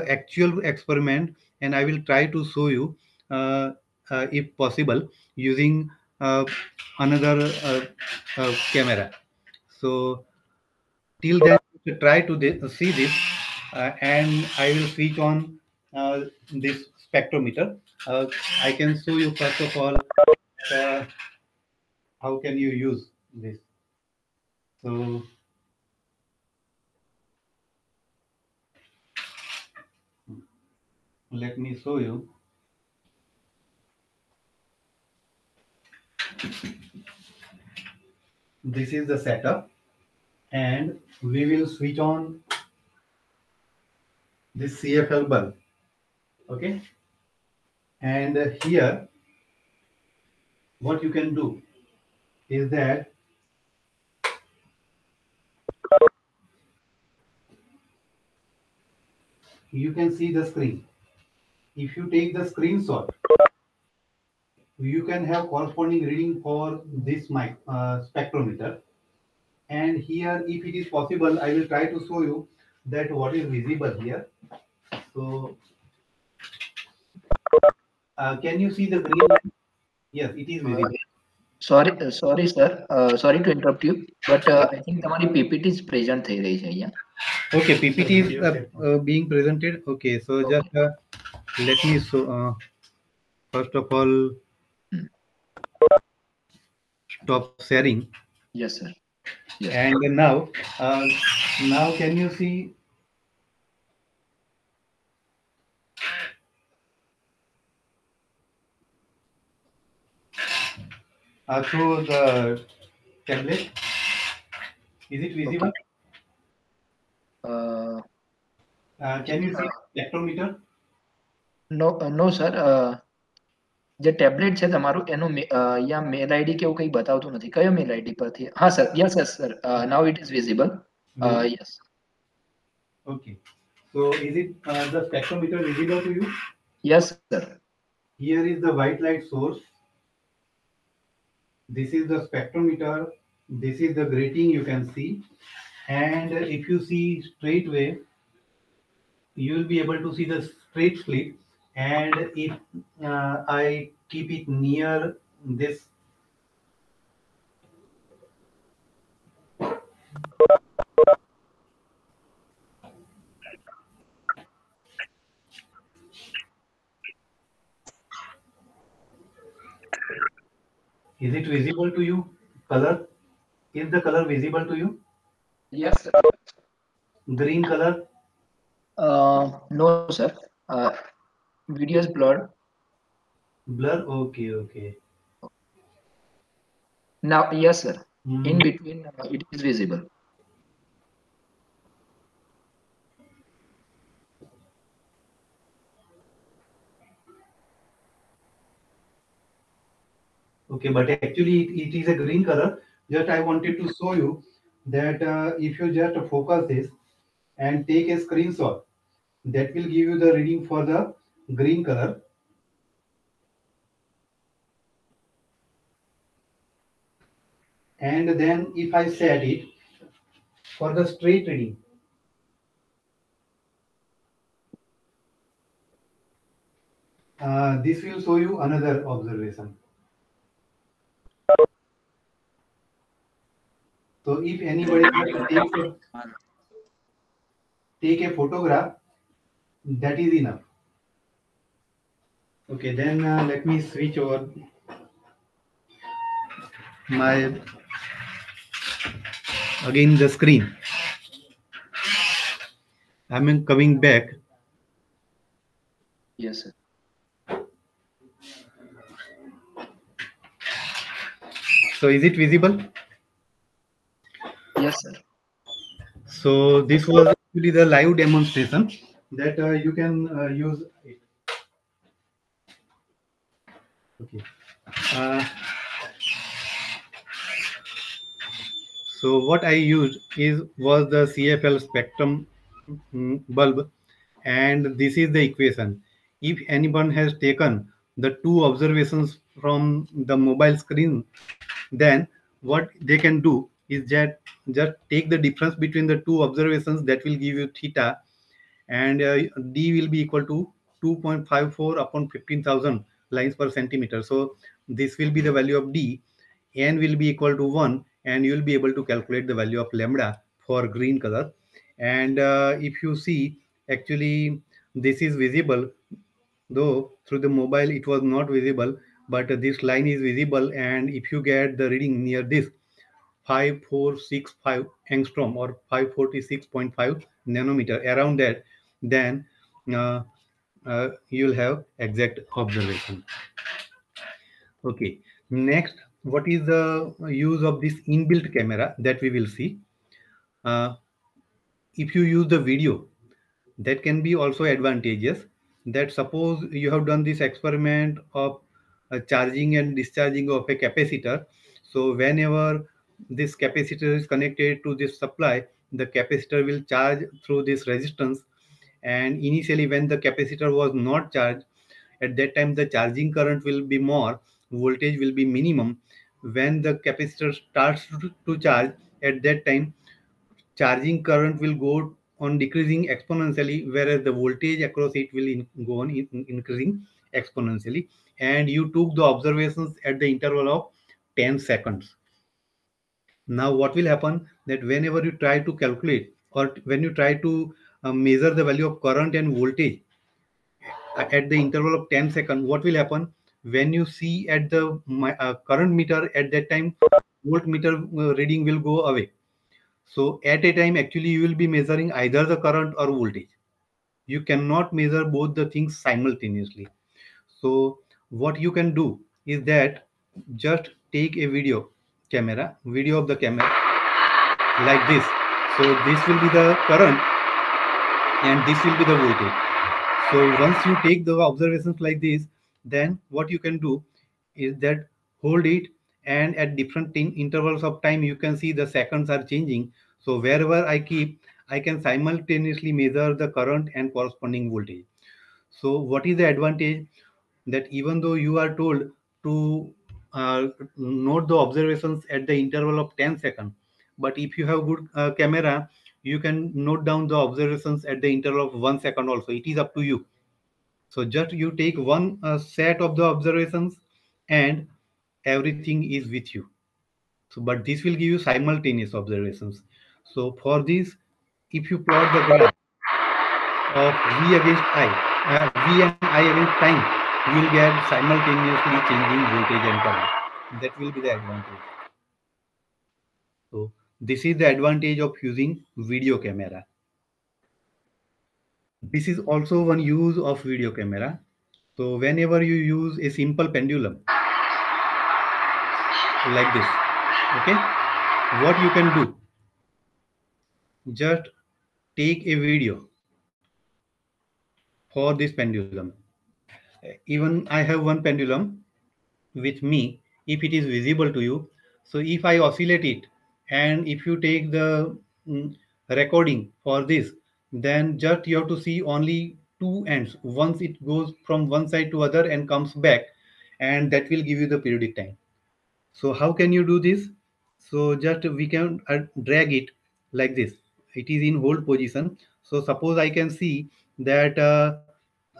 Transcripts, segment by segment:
actual experiment and I will try to show you uh, uh, if possible using uh, another camera. So till then try to see this uh, and I will switch on uh, this spectrometer. Uh, I can show you first of all how can you use this. So let me show you. This is the setup and we will switch on this CFL bulb. Okay. And here, what you can do is that you can see the screen if you take the screenshot, you can have corresponding reading for this mic uh, spectrometer. And here, if it is possible, I will try to show you that what is visible here. So, uh, can you see the green line? Yes, it is visible. Sorry sorry sir sorry to interrupt you but I think તમારી PPT જ present થઈ રહી છે અહીંયા okay PPT is being presented okay so just uh, let me so uh, first of all stop sharing. Yes sir. Yes. and now uh, now can you see? Uh, through the tablet. Is it visible? Okay. uh, uh, can you see spectrometer no no sir જે tablet છે તમારું એનું અહીંયા mail ID કે એવું કંઈ બતાવતું નથી કયો મેલ આઈડી પરથી હા sir yes yes sir now it is visible yes okay so is it uh, the spectrometer visible to you yes sir here is the white light source this is the spectrometer this is the grating you can see and if you see straight way you will be able to see the straight slit And if uh, I keep it near this Is it visible to you? Color? Is the color visible to you? Yes. Sir. Green color? Uh, no, sir. Uh, video is blurred blur? Okay okay. Now yes sir. Mm. in between uh, it is visible. Okay but actually it, it is a green color. Just i wanted to show you that uh, if you just focus this and take a screenshot that will give you the reading for the green color. And then if I set it for the straight reading. Uh, this will show you another observation. So if anybody takes a, take a photograph that is enough Okay, then uh, let me switch over my again the screen. I'm coming back. Yes, sir. So is it visible? Yes, sir. So this was actually the live demonstration that uh, you can uh, use it. Okay. Uh, so what I used is was the CFL spectrum mm, bulb and this is the equation. If anyone has taken the two observations from the mobile screen, then what they can do is that just take the difference between the two observations that will give you theta and uh, d will be equal to 2.54 upon 15000 lines per centimeter. So this will be the value of d n will be equal to 1 and you will be able to calculate the value of lambda for green color. And uh, if you see actually this is visible though through the mobile it was not visible but this line is visible. And if you get the reading near this 5465 angstrom or 546.5 nanometer around that then uh, uh, you'll have exact observation. Okay. Next what is the use of this inbuilt camera that we will see? Uh, if you use the video that can be also advantageous. That suppose you have done this experiment of uh, charging and discharging of a capacitor. So whenever this capacitor is connected to this supply the capacitor will charge through this resistance and initially when the capacitor was not charged at that time the charging current will be more voltage will be minimum. When the capacitor starts to charge at that time charging current will go on decreasing exponentially whereas the voltage across it will in, go on in, increasing exponentially. And you took the observations at the interval of 10 seconds. Now what will happen that whenever you try to calculate or when you try to measure the value of current and voltage at the interval of 10 seconds. What will happen? When you see at the my, uh, current meter at that time voltmeter uh, reading will go away. So at a time actually you will be measuring either the current or voltage. You cannot measure both the things simultaneously. So what you can do is that just take a video camera video of the camera like this. So this will be the current and this will be the voltage. So once you take the observations like this then what you can do is that hold it and at different intervals of time you can see the seconds are changing. So wherever i keep i can simultaneously measure the current and corresponding voltage. So what is the advantage? That even though you are told to uh, note the observations at the interval of 10 seconds but if you have good uh, camera you can note down the observations at the interval of one second also. It is up to you. So just you take one uh, set of the observations and everything is with you. So but this will give you simultaneous observations. So for this if you plot the graph of v against i uh, v and i against time you will get simultaneously changing voltage and current. That will be the advantage. So this is the advantage of using video camera. This is also one use of video camera. So whenever you use a simple pendulum like this okay what you can do? Just take a video for this pendulum. Even i have one pendulum with me if it is visible to you. So if i oscillate it and if you take the mm, recording for this then just you have to see only two ends. Once it goes from one side to other and comes back and that will give you the periodic time. So how can you do this? So just we can uh, drag it like this. It is in hold position. So suppose i can see that uh,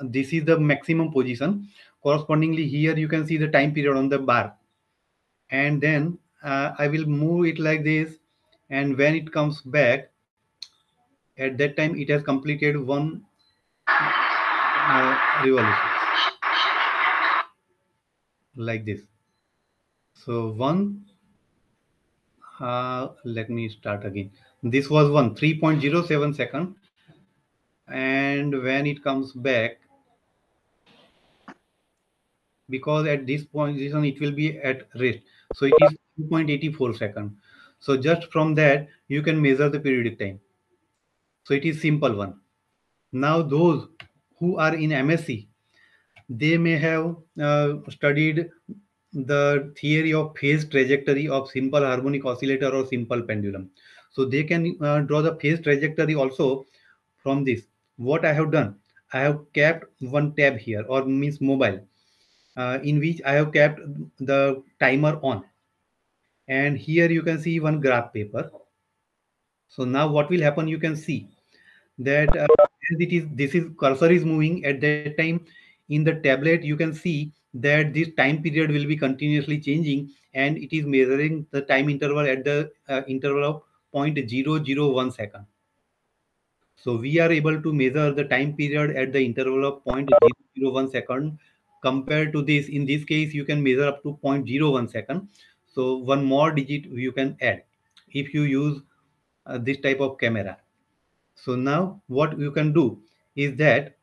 this is the maximum position. Correspondingly here you can see the time period on the bar. And then uh, i will move it like this and when it comes back at that time it has completed one uh, revolution. Like this. So one uh, let me start again. This was one 3.07 second. And when it comes back because at this position it will be at rest so it is 2.84 second so just from that you can measure the periodic time so it is simple one. Now those who are in MSc, they may have uh, studied the theory of phase trajectory of simple harmonic oscillator or simple pendulum. So they can uh, draw the phase trajectory also from this. What I have done, I have kept one tab here or means mobile uh, in which I have kept the timer on. And here you can see one graph paper. So now what will happen, you can see that uh, it is this is cursor is moving at that time in the tablet you can see that this time period will be continuously changing and it is measuring the time interval at the uh, interval of 0.001 second so we are able to measure the time period at the interval of 0.001 second compared to this in this case you can measure up to 0.01 second so one more digit you can add if you use uh, this type of camera so now what you can do is that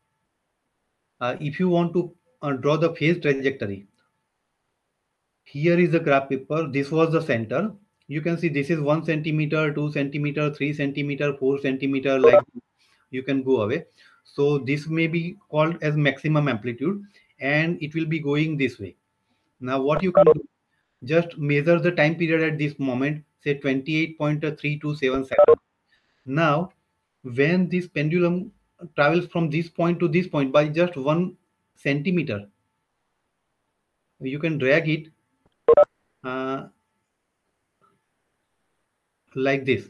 uh, if you want to uh, draw the phase trajectory, here is the graph paper. This was the center. You can see this is one centimeter, two centimeter, three centimeter, four centimeter. Like you can go away. So this may be called as maximum amplitude, and it will be going this way. Now what you can do, just measure the time period at this moment, say 28.327 seconds. Now when this pendulum travels from this point to this point by just one centimeter you can drag it uh, like this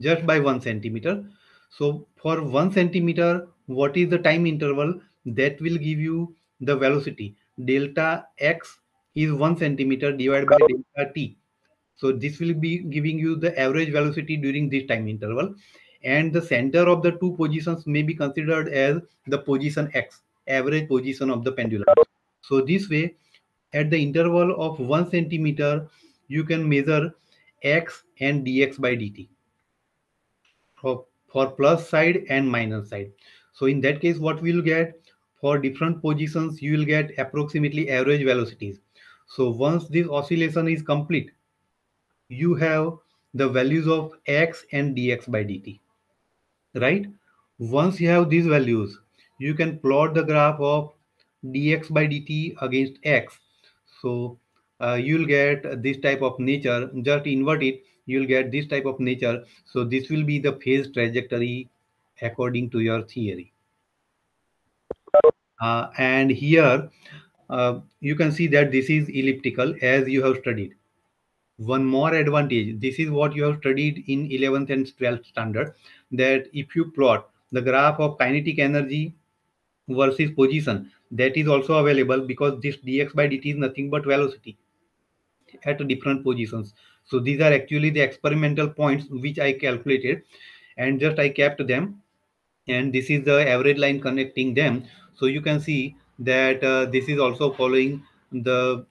just by one centimeter so for one centimeter what is the time interval that will give you the velocity. Delta x is one centimeter divided by delta t. So this will be giving you the average velocity during this time interval. And the center of the two positions may be considered as the position x average position of the pendulum. So this way at the interval of 1 centimeter you can measure x and dx by dt. For, for plus side and minus side. So in that case what we'll get for different positions you will get approximately average velocities. So once this oscillation is complete you have the values of x and dx by dt right? Once you have these values you can plot the graph of dx by dt against x. So uh, you'll get this type of nature. Just invert it you'll get this type of nature. So this will be the phase trajectory according to your theory uh, and here uh, you can see that this is elliptical as you have studied. One more advantage this is what you have studied in 11th and 12th standard that if you plot the graph of kinetic energy versus position that is also available because this dx by dt is nothing but velocity at different positions. So these are actually the experimental points which i calculated and just i kept them. And this is the average line connecting them so you can see that uh, this is also following the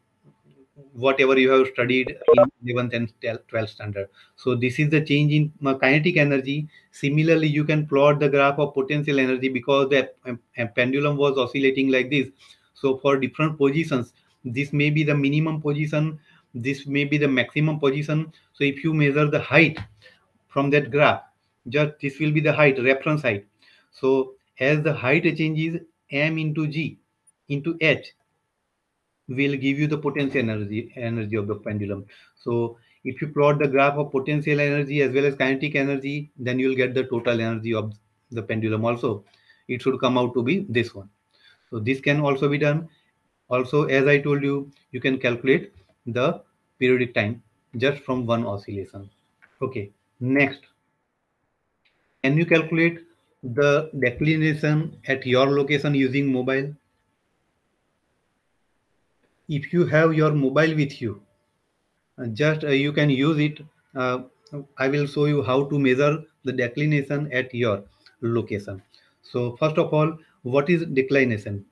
whatever you have studied in 11th and 12th standard. So this is the change in kinetic energy. Similarly, you can plot the graph of potential energy because the pendulum was oscillating like this. So for different positions, this may be the minimum position, this may be the maximum position. So if you measure the height from that graph, just this will be the height, reference height. So as the height changes, m into g into h will give you the potential energy energy of the pendulum. So if you plot the graph of potential energy as well as kinetic energy then you'll get the total energy of the pendulum also. It should come out to be this one. So this can also be done. Also as i told you you can calculate the periodic time just from one oscillation. Okay next. Can you calculate the declination at your location using mobile? If you have your mobile with you just uh, you can use it uh, i will show you how to measure the declination at your location. So first of all what is declination?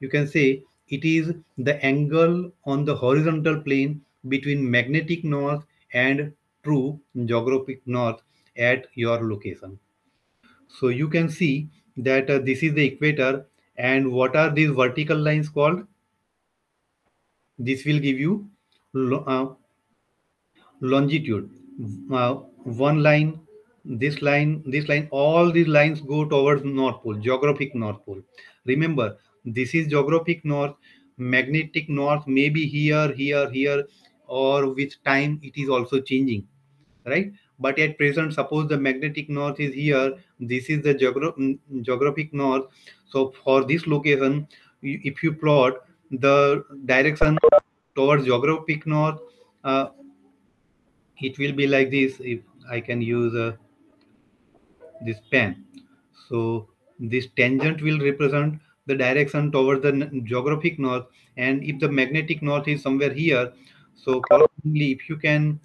You can say it is the angle on the horizontal plane between magnetic north and true geographic north at your location so you can see that uh, this is the equator and what are these vertical lines called? This will give you uh, longitude. Uh, one line this line this line all these lines go towards north pole geographic north pole. Remember this is geographic north magnetic north maybe here here here or with time it is also changing right but at present suppose the magnetic north is here this is the geogra- mm, geographic north. So for this location if you plot the direction towards geographic north uh, it will be like this if i can use uh, this pen. So this tangent will represent the direction towards the geographic north. And if the magnetic north is somewhere here so if you can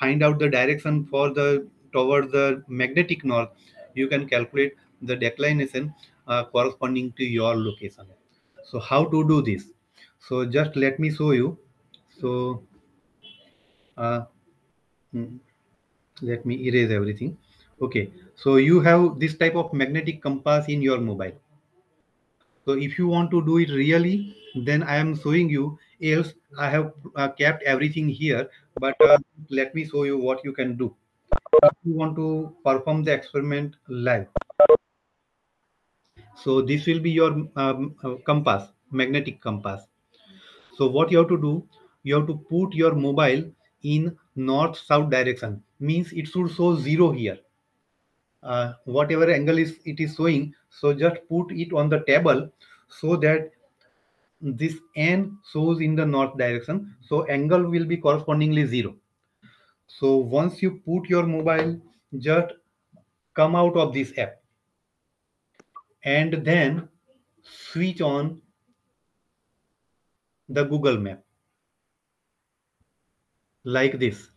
find out the direction for the towards the magnetic north you can calculate the declination uh, corresponding to your location. So how to do this? So just let me show you. So uh, mm, let me erase everything. Okay. So you have this type of magnetic compass in your mobile. So if you want to do it really then i am showing you else i have uh, kept everything here but uh, let me show you what you can do. If you want to perform the experiment live. So this will be your um, uh, compass magnetic compass. So what you have to do you have to put your mobile in north south direction. Means it should show zero here. Uh, whatever angle is it is showing so just put it on the table so that this n shows in the north direction so angle will be correspondingly zero. So once you put your mobile just come out of this app. And then switch on the google map. Like this.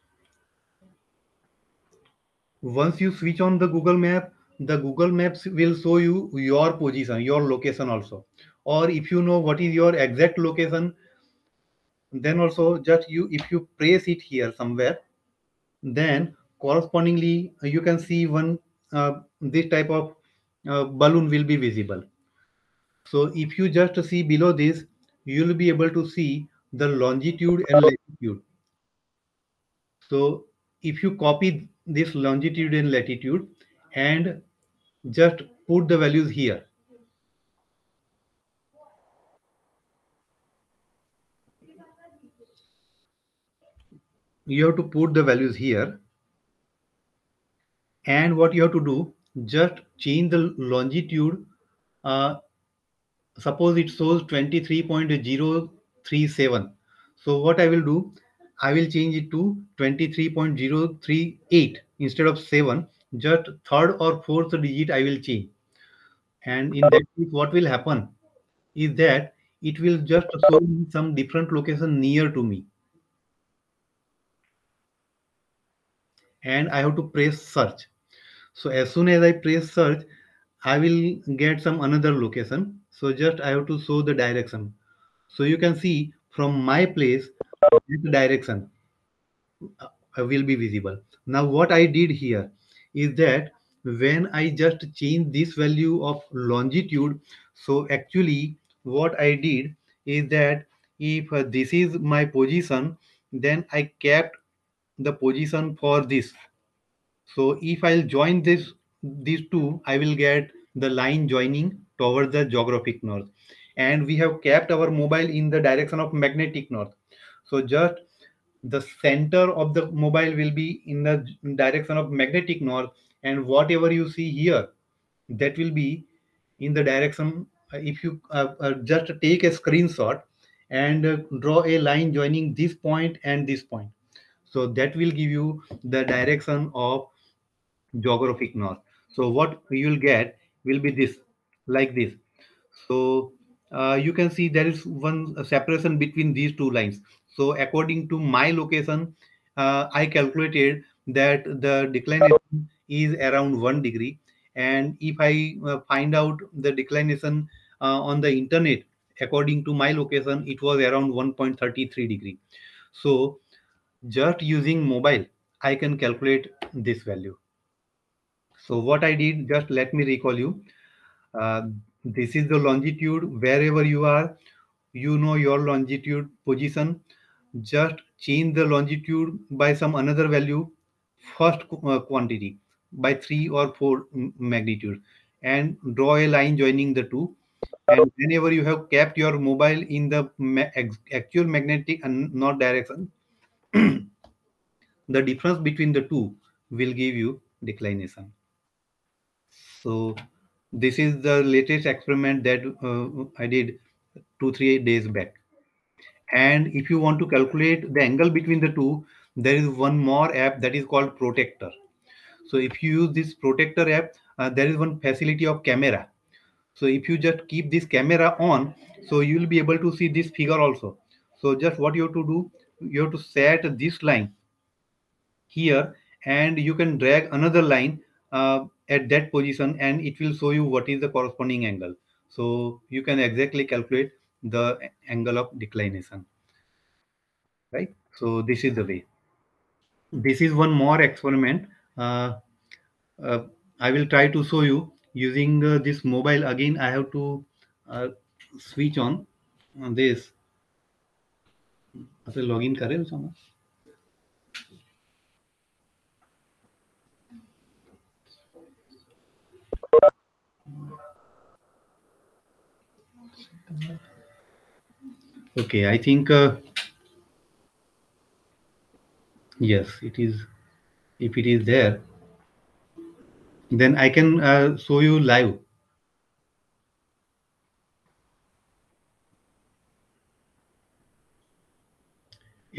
Once you switch on the google map the google maps will show you your position your location also or if you know what is your exact location then also just you if you press it here somewhere then correspondingly uh, you can see one uh, this type of uh, balloon will be visible. So if you just see below this you will be able to see the longitude and latitude. So if you copy this longitude and latitude and just put the values here you have to put the values here. And what you have to do just change the longitude. Uh, suppose it shows 23.037 so what i will do i will change it to 23.038 instead of 7 just third or fourth digit i will change. And in that case what will happen is that it will just show me some different location near to me and i have to press search. So as soon as i press search i will get some another location. So just i have to show the direction. So you can see from my place this direction uh, will be visible. Now what i did here is that when i just change this value of longitude so actually what i did is that if uh, this is my position then i kept the position for this so if I'll join this these two, I will get the line joining towards the geographic north. And we have kept our mobile in the direction of magnetic north. So just the center of the mobile will be in the direction of magnetic north, and whatever you see here, that will be in the direction. If you uh, uh, just take a screenshot and uh, draw a line joining this point and this point, so that will give you the direction of geographic north. So what you'll get will be this like this. So uh, you can see there is one separation between these two lines. So according to my location uh, i calculated that the declination is around 1 degree. And if i uh, find out the declination uh, on the internet according to my location it was around 1.33 degree. So just using mobile i can calculate this value so what I did, just let me recall you. Uh, this is the longitude wherever you are. You know your longitude position. Just change the longitude by some another value, first uh, quantity by three or four magnitude, and draw a line joining the two. And whenever you have kept your mobile in the ma- actual magnetic and not direction, the difference between the two will give you declination. So this is the latest experiment that uh, I did two three days back. And if you want to calculate the angle between the two, there is one more app that is called Protractor. So if you use this Protractor app, uh, there is one facility of camera so if you just keep this camera on so you will be able to see this figure also so just what you have to do you have to set this line here and you can drag another line uh, at that position and it will show you what is the corresponding angle. So you can exactly calculate the angle of declination. Right? So this is the way. This is one more experiment. Uh, uh, i will try to show you using uh, this mobile. Again i have to uh, switch on on this आपने log in करे Usama okay i think uh, yes it is if it is there then i can uh, show you live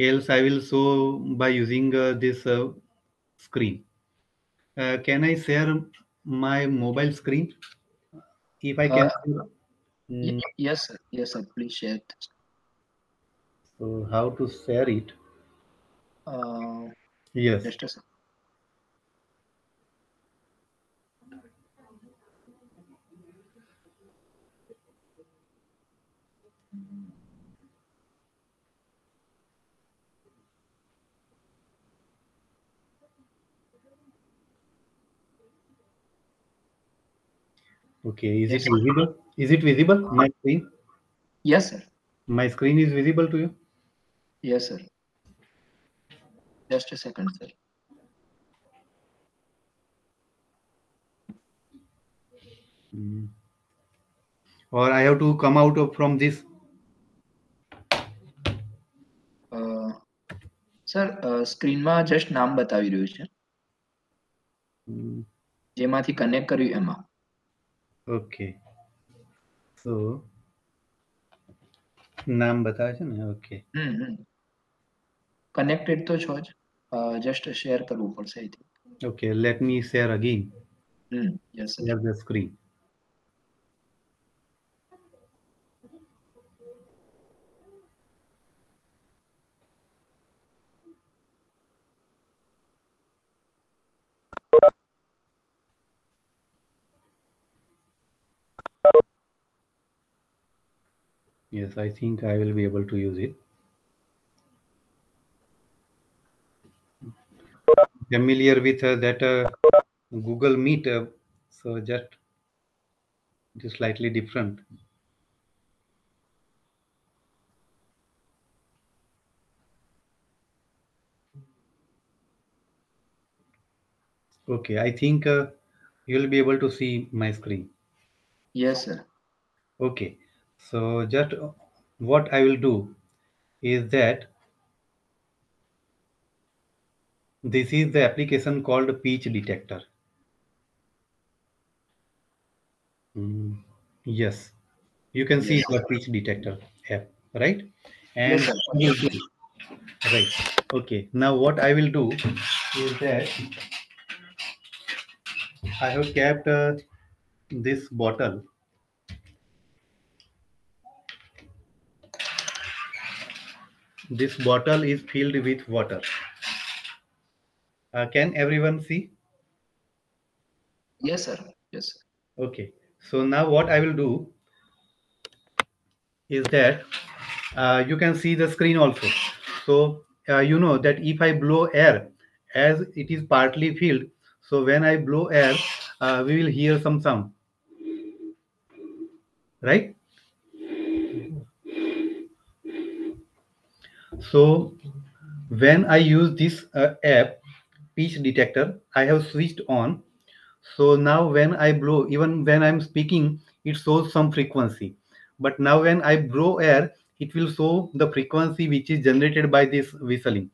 else i will show by using uh, this uh, screen uh, can i share my mobile screen if i can Mm, Yes, sir. Yes, sir. Please share. it. so how to share it Uh, yes just a sec. okay is Yes, it sir. visible is it visible my screen Yes, sir. my screen is visible to you Yes, sir. Just a second, sir. Mm. or i have to come out of from this Uh, sir સ્ક્રીનમાં just નામ બતાવી રહ્યું છે Mm, જેમાંથી connect કર્યું એમાં okay so નામ બતાવે છે ને ઓકે હમ હમ કનેક્ટેડ તો છો જ જસ્ટ શેર કરવું પડશે I think okay let me share again hmm yes sir share the Yes, I think I will be able to use it. Familiar with uh, that uh, Google Meet, uh, so just just slightly different. Okay, I think uh, you'll be able to see my screen. Yes, sir. Okay so just what I will do is that this is the application called Pitch Detector. Mm, yes, you can see Yes. the Pitch Detector app, right? And Yes, sir. I will do- right. Okay, now what I will do is that I have kept uh, this bottle This bottle is filled with water. Uh, can everyone see? Yes, sir. Yes. Okay. So now what I will do is that uh, you can see the screen also. So uh, you know that if I blow air as it is partly filled, so when I blow air, uh, we will hear some sound. Right? So when I use this uh, app, pitch detector, I have switched on. So now when I blow, even when I'm speaking, it shows some frequency. But now when I blow air, it will show the frequency which is generated by this whistling.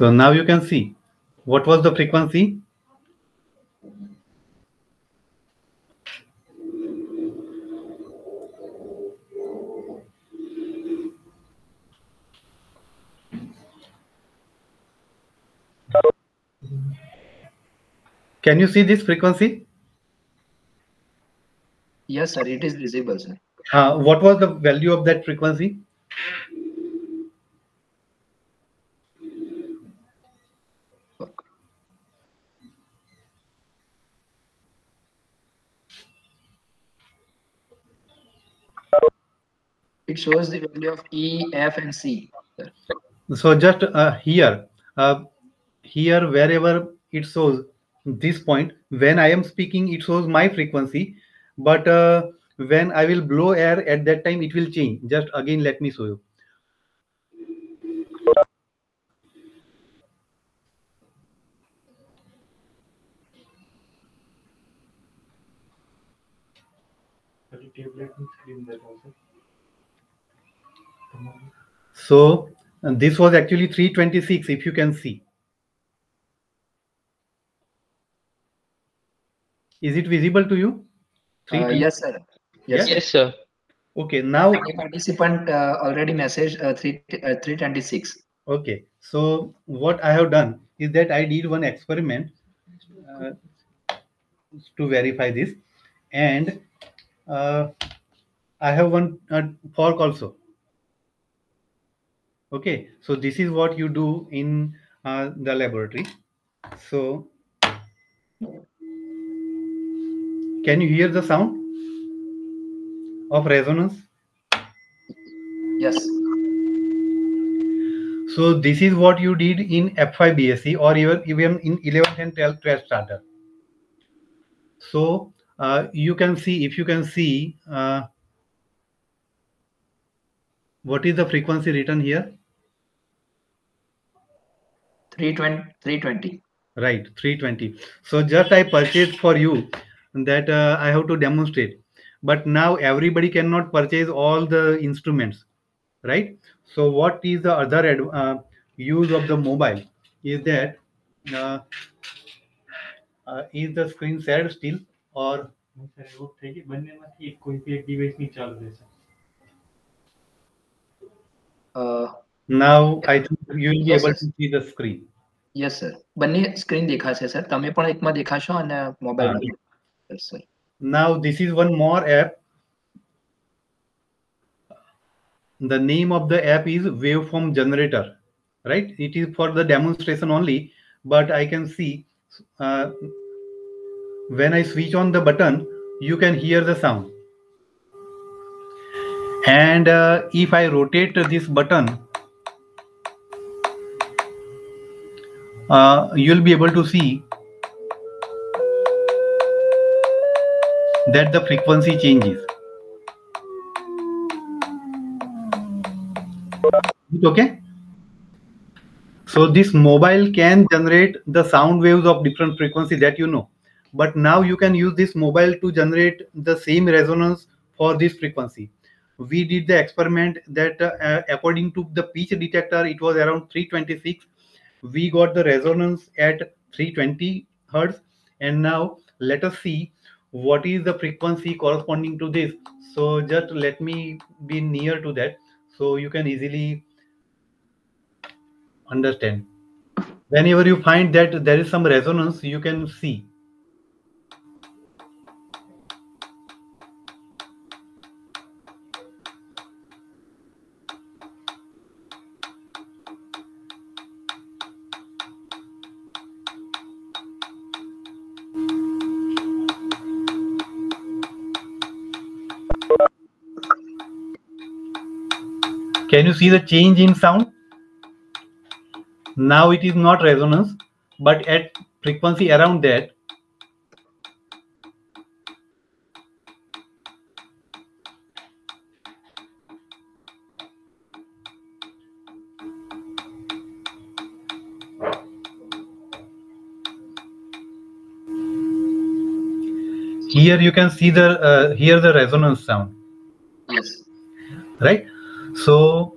So now you can see what was the frequency? Can you see this frequency? Yes, sir. It is visible, sir. Uh, what was the value of that frequency? It shows the value of E, F, and C. So just uh, here, uh, here wherever it shows this point, when I am speaking, it shows my frequency, but uh, when I will blow air at that time, it will change. Just again, let me show you. So and this was actually 326, if you can see. Is it visible to you? Uh, yes, sir. Yes. Yes, sir. Okay, now The participant uh, already messaged uh, three uh, 326. Okay, so what I have done is that I did one experiment uh, to verify this, and uh, I have one uh, fork also. Okay, so this is what you do in uh, the laboratory. So, can you hear the sound of resonance? Yes. So this is what you did in FY BSc or even even in 11th and 12th, 12th starter. So uh, you can see if you can see uh, what is the frequency written here? 320 320 right 320 so just i purchased for you that uh, i have to demonstrate. But now everybody cannot purchase all the instruments right? So what is the other uh, use of the mobile is that uh, uh is the screen sad still or? Uh, now I think you will be Yes, able yes. to see the screen. yes, sir. બંને screen દેખાશે sir તમે પણ એકમાં દેખાશો અને મોબાઈલમાં yes, sir. Now this is one more app. The name of the app is Waveform Generator, right? It is for the demonstration only, but I can see uh, when I switch on the button, you can hear the sound. And uh, if I rotate this button, uh, you'll be able to see that the frequency changes. Okay. So this mobile can generate the sound waves of different frequency that you know. But now you can use this mobile to generate the same resonance for this frequency. We did the experiment that uh, according to the pitch detector, it was around 326. We got the resonance at 320 hertz. And now let us see what is the frequency corresponding to this. So just let me be near to that so you can easily understand. Whenever you find that there is some resonance, you can see. Can you see the change in sound? Now it is not resonance, but at frequency around that, here you can see the uh, hear the resonance sound Yes. right so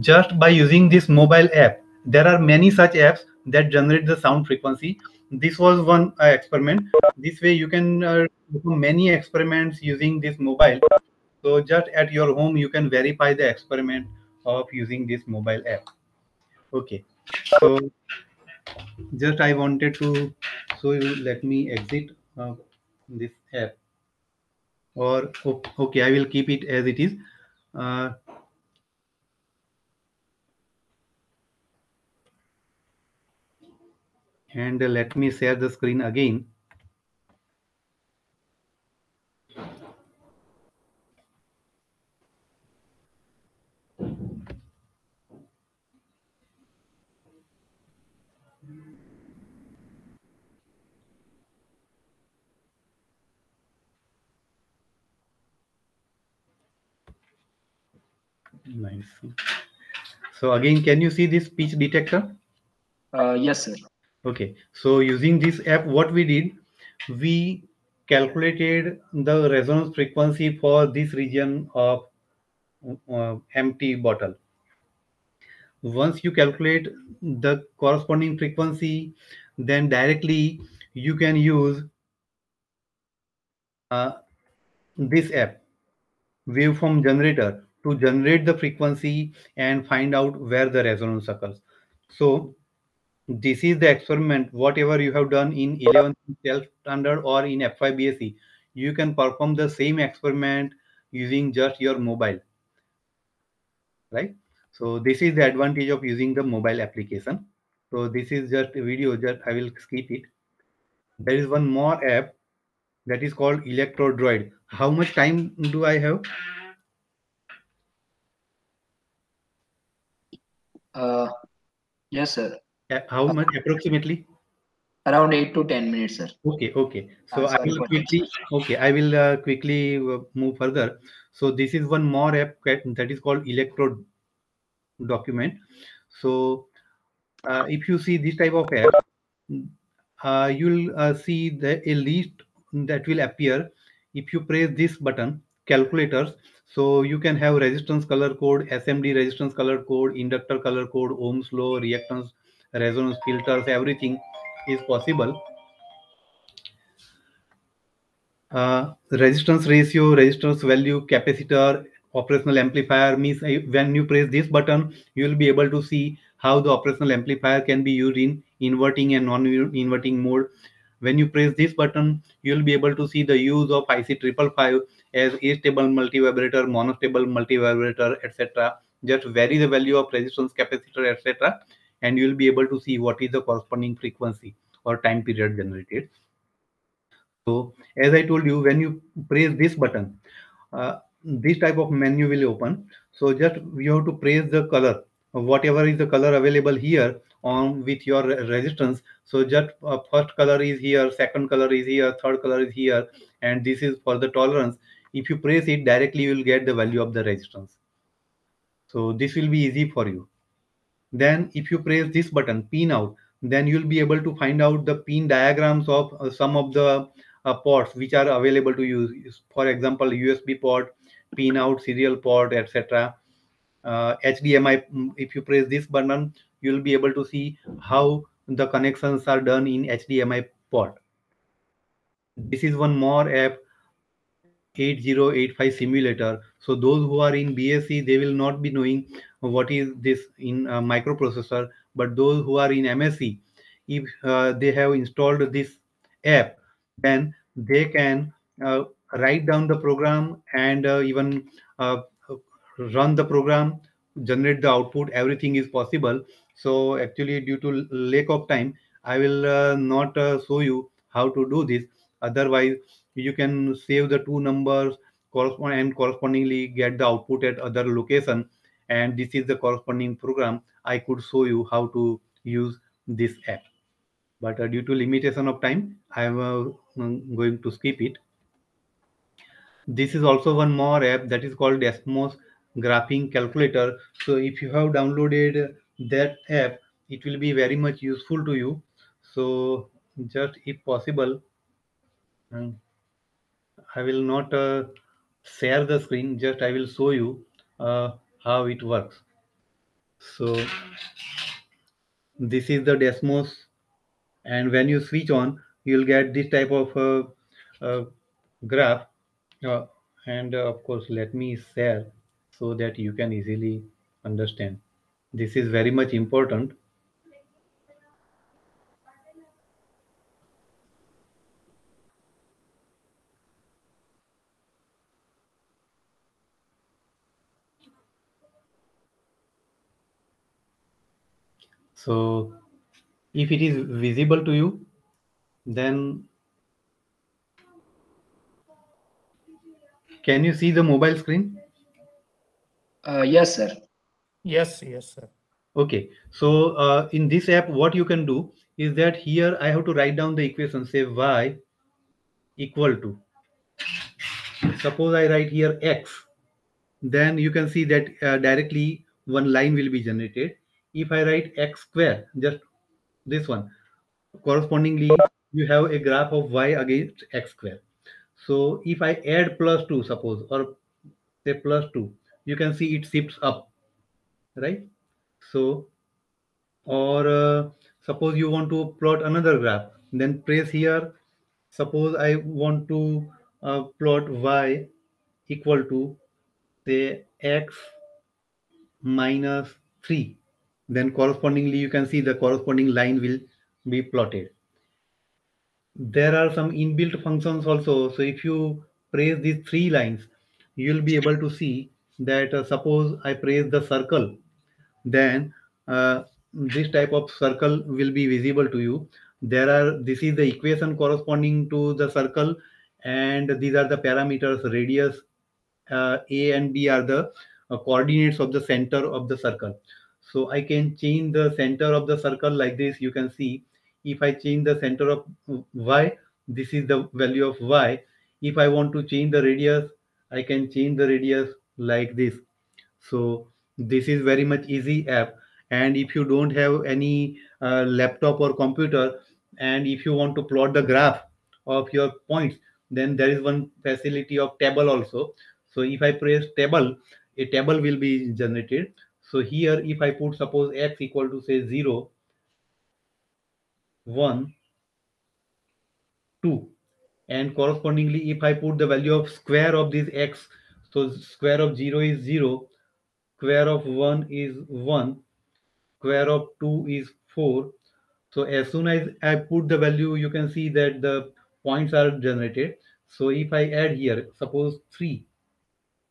just by using this mobile app there are many such apps that generate the sound frequency. This was one uh, experiment. This way you can uh, do many experiments using this mobile. So just at your home you can verify the experiment of using this mobile app. Okay. So just i wanted to show you, let me exit uh, this app. Or okay, I will keep it as it is. Uh, and let me share the screen again. Nice. So again, can you see this speech detector? Uh, yes, sir. Okay, so using this app, what we did, we calculated the resonance frequency for this region of uh, empty bottle. Once you calculate the corresponding frequency, then directly you can use uh, this app, waveform generator, to generate the frequency and find out where the resonance occurs. So this is the experiment whatever you have done in 11th self standard or in FY you can perform the same experiment using just your mobile right? So this is the advantage of using the mobile application. So this is just a video just i will skip it. There is one more app that is called electrodroid. How much time do i have? Uh, yes, sir. How much approximately Around eight to ten minutes, sir. Okay, okay. So I'm I will quickly, okay, I will uh, quickly uh, move further. So this is one more app that is called Electro Document. So uh, if you see this type of app, uh, you'll uh, see the a list that will appear if you press this button, calculators. So you can have resistance color code, SMD resistance color code, inductor color code, Ohm's law, reactance, resonance filters, everything is possible uh, resistance ratio, resistance value, capacitor, operational amplifier means when you press this button, you will be able to see how the operational amplifier can be used in inverting and non-inverting mode. When you press this button, you will be able to see the use of IC triple five as A-stable multivibrator, monostable multivibrator, etc. Just vary the value of resistance, capacitor, etc. And you will be able to see what is the corresponding frequency or time period generated. So as I told you, when you press this button, uh, this type of menu will open. So just you have to press the color, whatever is the color available here on with your resistance. So just uh, first color is here, second color is here, third color is here, and this is for the tolerance. If you press it directly, you will get the value of the resistance. So this will be easy for you. Then if you press this button, pin out, then you'll be able to find out the pin diagrams of uh, some of the uh, ports which are available to use. For example, USB port, pin out, serial port, etc. Uh, HDMI, mm, if you press this button, you'll be able to see how the connections are done in HDMI port. This is one more app 8085 simulator. So those who are in BSc, they will not be knowing what is this in a microprocessor, but those who are in MSc, if uh, they have installed this app, then they can uh, write down the program and uh, even uh, run the program, generate the output. Everything is possible. So actually, due to lack of time, I will uh, not uh, show you how to do this. Otherwise, you can save the two numbers correspond and correspondingly get the output at other location and this is the corresponding program. I could show you how to use this app. But uh, due to limitation of time i am uh, going to skip it. This is also one more app that is called desmos graphing calculator. So if you have downloaded that app it will be very much useful to you. So just if possible um, I will not uh, share the screen, just I will show you uh, how it works. So this is the Desmos and when you switch on, you'll get this type of uh, uh, graph. Uh, and uh, of course, let me share so that you can easily understand. This is very much important. So if it is visible to you, then can you see the mobile screen? Uh, yes, sir. Yes, yes, sir. Okay, so uh, in this app, what you can do is that here I have to write down the equation, say y equal to. Suppose I write here x, then you can see that uh, directly one line will be generated. If I write x square, just this one, correspondingly, you have a graph of y against x square. So if I add plus 2, suppose, or say plus 2, you can see it shifts up, right? So, or uh, suppose you want to plot another graph, then press here. Suppose I want to uh, plot y equal to say x minus 3 then correspondingly you can see the corresponding line will be plotted. There are some inbuilt functions also. So if you press these three lines you will be able to see that uh, suppose i press the circle then uh, this type of circle will be visible to you. There are this is the equation corresponding to the circle and these are the parameters radius uh, a and b are the uh, coordinates of the center of the circle so i can change the center of the circle like this. You can see if i change the center of y this is the value of y. If i want to change the radius i can change the radius like this. So this is very much easy app. And if you don't have any uh, laptop or computer and if you want to plot the graph of your points then there is one facility of table also. So if i press table a table will be generated so here if i put suppose x equal to say 0 1 2 and correspondingly if i put the value of square of this x so square of 0 is 0 square of 1 is 1 square of 2 is 4 so as soon as i put the value you can see that the points are generated. So if i add here suppose 3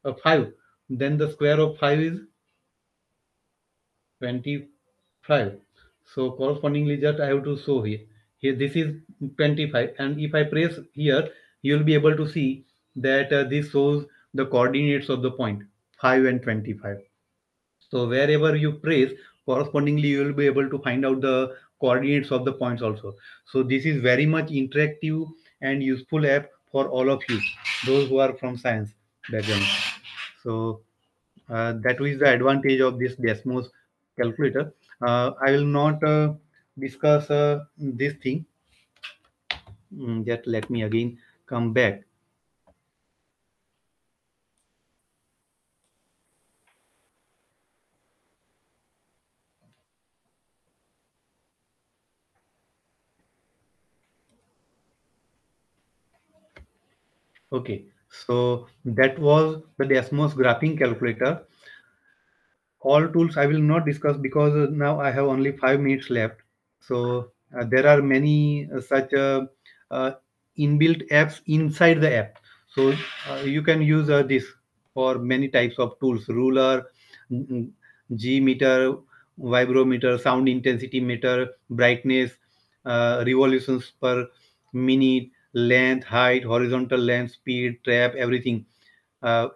or 5 then the square of 5 is 25 so correspondingly just i have to show here. Here this is 25 and if i press here you will be able to see that uh, this shows the coordinates of the point 5 and 25 so wherever you press correspondingly you will be able to find out the coordinates of the points also. So this is very much interactive and useful app for all of you those who are from science background. So uh, that is the advantage of this desmos calculator. Uh, i will not uh, discuss uh, this thing. Mm, just let me again come back. Okay, so that was the Desmos graphing calculator. All tools I will not discuss because now I have only five minutes left. So uh, there are many uh, such uh, uh, inbuilt apps inside the app. So uh, you can use uh, this for many types of tools: ruler, G meter, vibrometer, sound intensity meter, brightness, revolutions per minute, length, height, horizontal length, speed, trap, everything,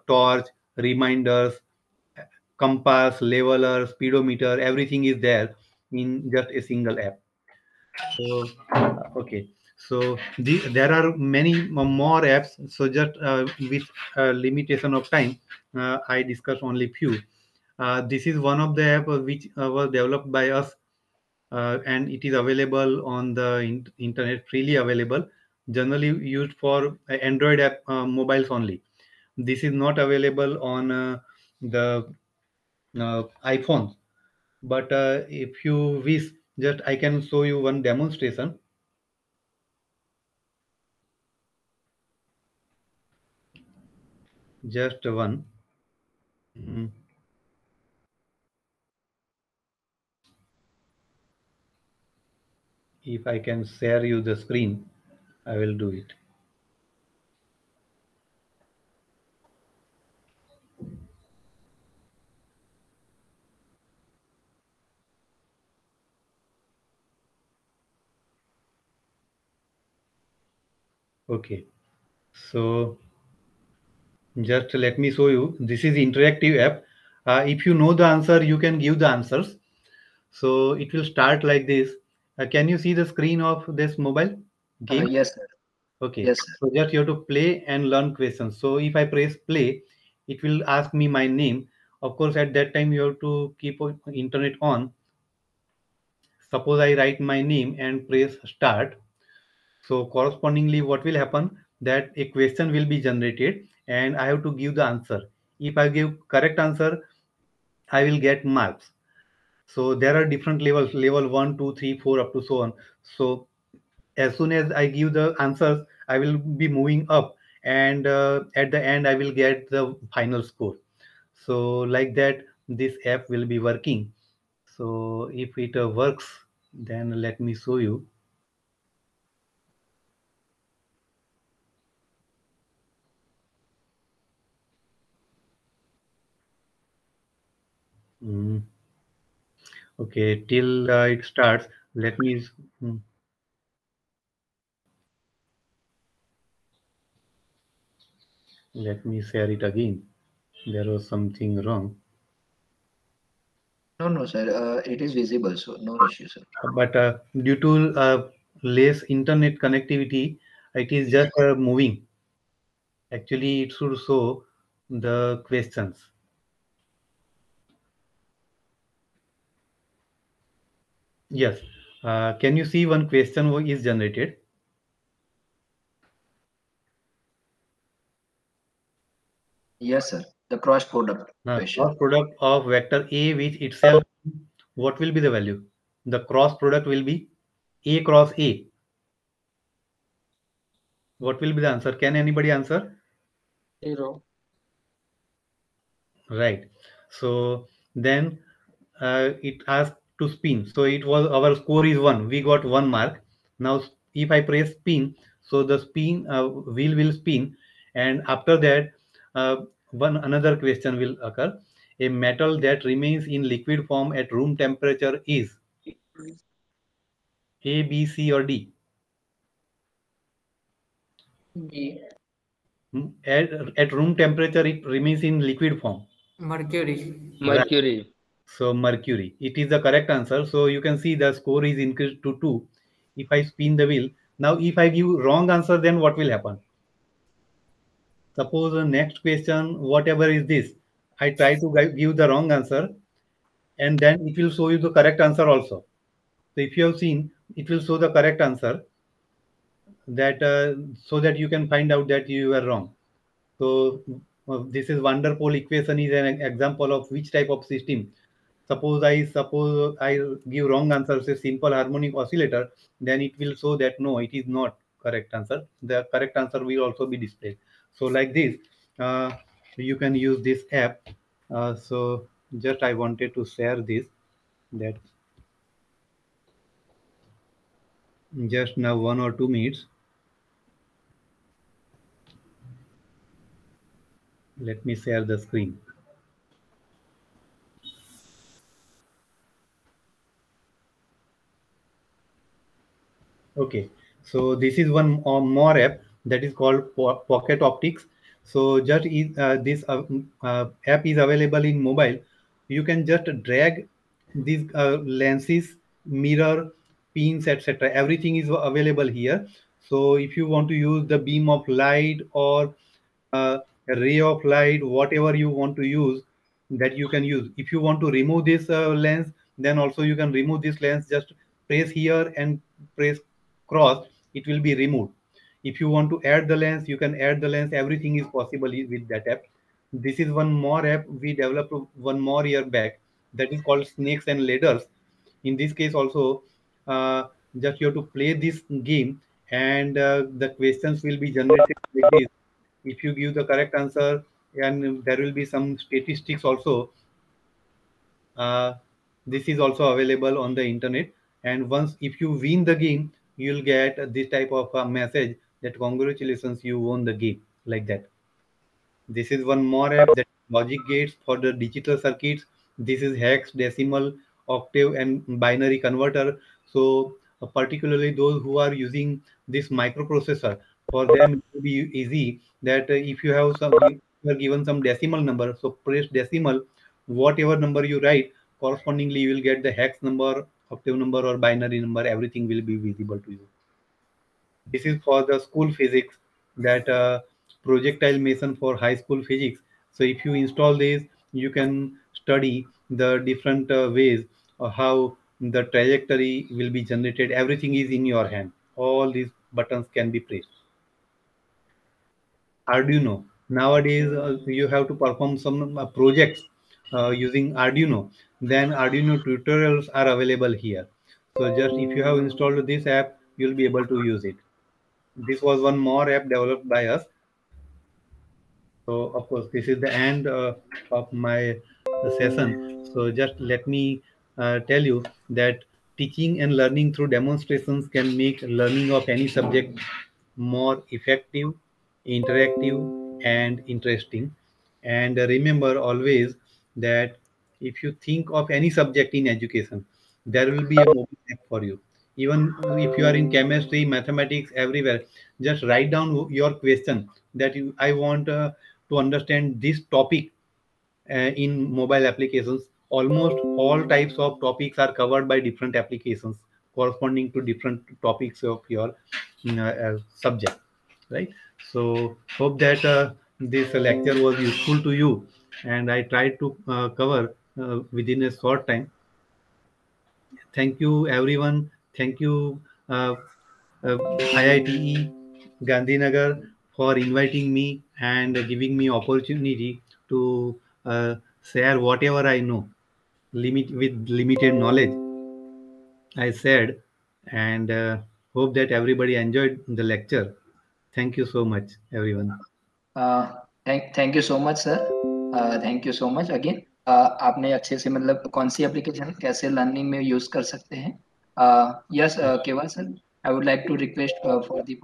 torch, reminders, compass, leveler, speedometer, everything is there in just a single app. So, uh, okay. So the, there are many more apps. So just uh, with limitation of time, uh, I discuss only few. Uh, this is one of the app which uh, was developed by us and it is available on the in- internet freely available generally used for android app mobiles only this is not available on the uh, iphone. But uh, if you wish just i can show you one demonstration. Just one. Mm. if i can share you the screen i will do it Okay. So just let me show you. This is interactive app. Uh, if you know the answer, you can give the answers. So it will start like this. Uh, can you see the screen of this mobile Uh, game? yes, sir. Okay. Yes, sir. So just you have to play and learn questions. So if I press play, it will ask me my name. Of course, at that time you have to keep internet on. Suppose I write my name and press start. So correspondingly, what will happen? That a question will be generated and I have to give the answer. If I give correct answer, I will get marks. So there are different levels, level one, two, three, four, up to so on. So as soon as I give the answers, I will be moving up, and uh, at the end, I will get the final score. So, like that, this app will be working. So, if it uh, works, then let me show you. Mm. Okay, till uh, it starts, let me. mm. Let me share it again. There was something wrong. No, no, sir. Uh, it is visible, so no issue, sir. but uh, due to uh, less internet connectivity it is just uh, moving actually it should show the questions yes. Uh, can you see one question wo- is generated? Yes, sir. The cross product now question. cross product of vector a which itself what will be the value? The cross product will be a cross a. What will be the answer? Can anybody answer? Zero. right. So then uh, it asked to spin. So it was our score is one. We got one mark. Now if i press spin so the spin uh, wheel will spin. And after that uh, one another question will occur. A metal that remains in liquid form at room temperature is a b c or d? B. Hmm, at, at room temperature it remains in liquid form. Mercury. Mercury. So mercury, it is the correct answer. So you can see the score is increased to two. If I spin the wheel, now if I give wrong answer, then what will happen? Suppose the next question, whatever is this, I try to give the wrong answer, and then it will show you the correct answer also. So if you have seen, it will show the correct answer that uh, so that you can find out that you were wrong. So uh, this is wonderful equation is an example of which type of system. Suppose I suppose I give wrong answer, say simple harmonic oscillator, then it will show that no, it is not correct answer. The correct answer will also be displayed. So like this, uh, you can use this app. Uh, so just I wanted to share this that just now one or two minutes. Let me share the screen. Okay, so this is one uh, more app that is called Po- Pocket Optics. So just uh, this uh, mm, uh, app is available in mobile. You can just drag these uh, lenses, mirror, pins, etc. Everything is available here. So if you want to use the beam of light or uh, a ray of light, whatever you want to use, that you can use. If you want to remove this uh, lens, then also you can remove this lens. Just press here and press cross. It will be removed. If you want to add the lens, you can add the lens. Everything is possible with that app. This is one more app we developed one more year back that is called Snakes and Ladders. In this case, also, uh, just you have to play this game and uh, the questions will be generated if you give the correct answer and there will be some statistics also uh, this is also available on the internet and once if you win the game you'll get this type of a message that congratulations you won the game like that this is one more app that logic gates for the digital circuits. This is hex, decimal, octave, and binary converter. So uh, particularly those who are using this microprocessor for them it will be easy that uh, if you have some you are given some decimal number so press decimal whatever number you write correspondingly you will get the hex number octave number or binary number everything will be visible to you. This is for the school physics that uh, projectile motion for high school physics. So if you install this you can study the different uh, ways how the trajectory will be generated. Everything is in your hand. All these buttons can be pressed. Arduino nowadays uh, you have to perform some uh, projects uh, using arduino. Then arduino tutorials are available here. So just if you have installed this app you'll be able to use it. This was one more app developed by us. So of course this is the end uh, of my session. So just let me uh, tell you that teaching and learning through demonstrations can make learning of any subject more effective interactive and interesting. And remember always that if you think of any subject in education there will be a mobile app for you. Even if you are in chemistry mathematics everywhere just write down your question that you i want uh, to understand this topic uh, in mobile applications. Almost all types of topics are covered by different applications corresponding to different topics of your mm, uh, uh, subject right? So hope that uh, this lecture was useful to you and I tried to uh, cover uh, within a short time. Thank you, everyone. Thank you, uh, uh IITE Gandhinagar for inviting me and giving me opportunity to uh, share whatever I know limit with limited knowledge. I said, and uh, hope that everybody enjoyed the lecture. Thank you so much, everyone. thank, thank you so much, sir. Thank you so much again आपने अच्छे से मतलब कौन सी application कैसे learning में use कर सकते हैं यस केवल sir I would like to request for the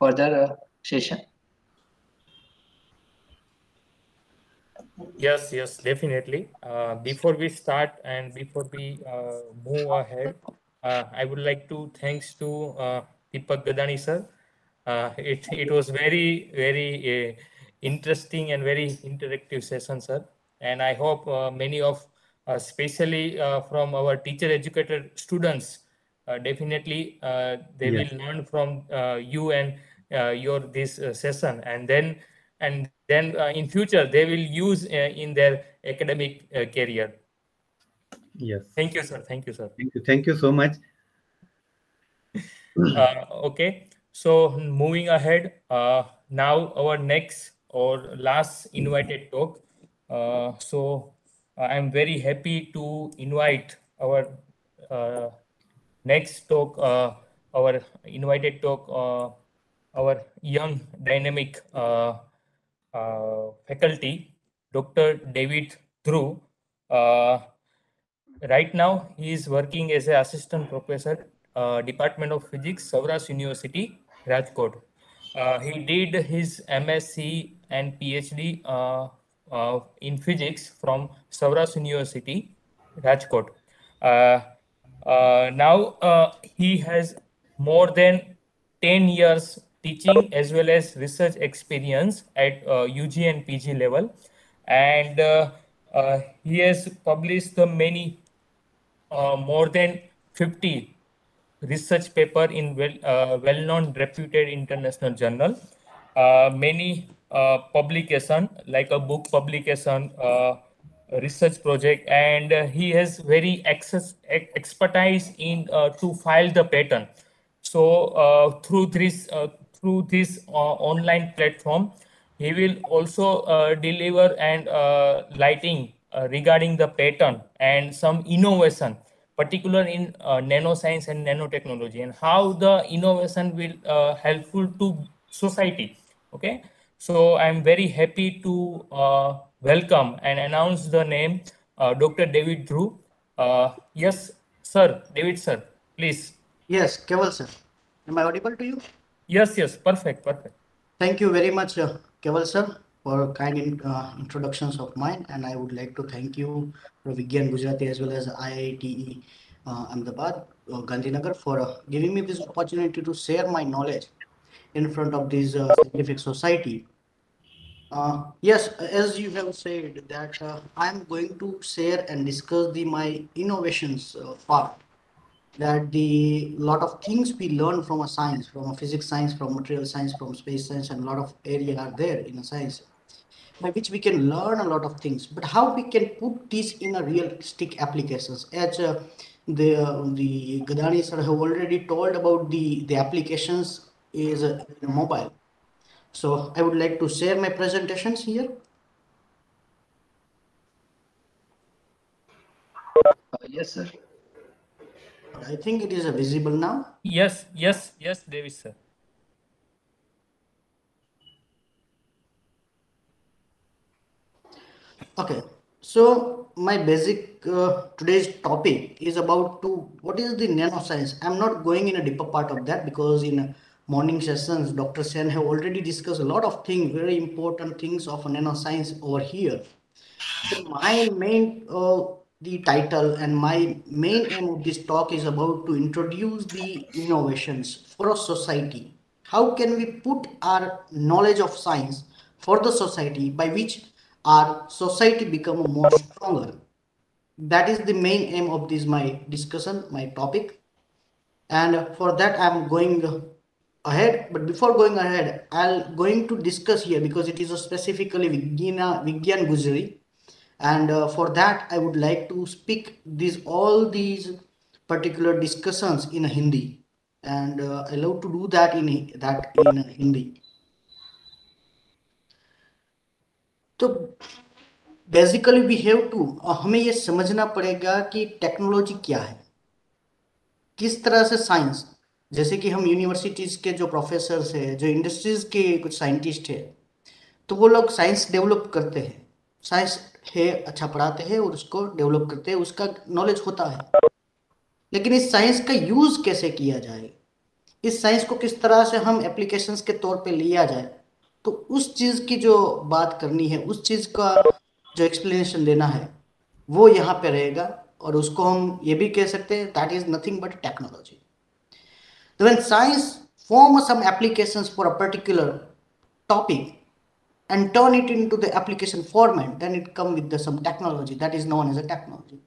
further session Yes, yes, definitely. Uh, before we start and before we uh, move ahead, uh, I would like to thanks to uh, Deepak Gadani sir. Uh, it it was very very uh, interesting and very interactive session, sir. And I hope uh, many of, uh, especially uh, from our teacher educated students, uh, definitely uh, they Yes. will learn from uh, you and uh, your this uh, session, and then and then uh, in future they will use uh, in their academic uh, career. yes Thank you, sir. Thank you, sir. thank you thank you so much Uh, okay, so moving ahead, uh, now our next or last invited talk. Uh, so I'm very happy to invite our uh, next talk, uh, our invited talk, uh, our young dynamic uh, uh, faculty, Dr. Davit Dhruv. Uh, right now, he is working as an assistant professor, uh, Department of Physics, Saurashtra University, Rajkot. Uh, he did his MSc and PhD uh, uh, in physics from Saurashtra University, Rajkot. Uh, uh, now uh, he has more than 10 years teaching as well as research experience at UG and PG level. And he has published the many, more than 50 research paper in well, uh, well-known reputed international journal. Uh, many uh, publication like a book publication, research project, and he has very access expertise in to file the patent. So through this through this online platform, he will also uh, deliver and uh, lighting uh, regarding the patent and some innovation, particular in uh, nanoscience and nanotechnology, and how the innovation will uh, helpful to society. Okay, so I'm very happy to uh, welcome and announce the name uh, Dr. Davit Dhruv. Uh, yes, sir, David, sir, please. Yes, Keval sir. Am I audible to you? Yes, yes, perfect, perfect. Thank you very much, uh, Keval sir, for kind in, uh, introductions of mine. And I would like to thank you, for Vigyan Gurjari, as well as IITE uh, Ahmedabad, uh, Gandhinagar, for uh, giving me this opportunity to share my knowledge in front of this uh, scientific society. Uh, yes, as you have said that uh, I am going to share and discuss the my innovations part. That the lot of things we learn from a science, from a physics science, from material science, from space science, and a lot of area are there in a science by which we can learn a lot of things. But how we can put this in a realistic applications? As uh, the uh, the Gadani sir have already told about the the applications is uh, mobile. So I would like to share my presentations here. Uh, yes, sir. I think it is uh, visible now. Yes, yes, yes, Davis sir. Okay, so my basic uh, today's topic is about to what is the nanoscience. I'm not going in a deeper part of that because in morning sessions, Dr. Sen have already discussed a lot of things, very important things of nanoscience over here. So my main uh, the title and my main aim of this talk is about to introduce the innovations for a society. How can we put our knowledge of science for the society by which our society become more stronger? That is the main aim of this my discussion, my topic. And for that, I'm going ahead. But before going ahead, I'll going to discuss here because it is a specifically Vigyan, Vigyan Gurjari and uh, for that i would like to speak these all these particular discussions in hindi and uh, to do that in that in hindi तो basically we have to हमें ये समझना पड़ेगा कि technology क्या है। किस तरह से साइंस जैसे कि हम यूनिवर्सिटीज के जो प्रोफेसर्स है, जो इंडस्ट्रीज़ के कुछ साइंटिस्ट है तो वो लोग साइंस डेवलप करते हैं। साइंस है अच्छा पढ़ाते हैं, और उसको डेवलप करते हैं, उसका नॉलेज होता है। लेकिन इस साइंस का यूज़ कैसे किया जाए? इस साइंस को किस तरह से हम एप्लीकेशंस के तौर पे लिया जाए? तो उस चीज़ की जो बात करनी है, उस चीज़ का जो एक्सप्लेनेशन देना है, वो यहाँ पे रहेगा और उसको हम ये भी कह सकते हैं that is nothing but technology तो when science form some application for a particular topic and turn it in to the application format then it come with technology that is known as a technology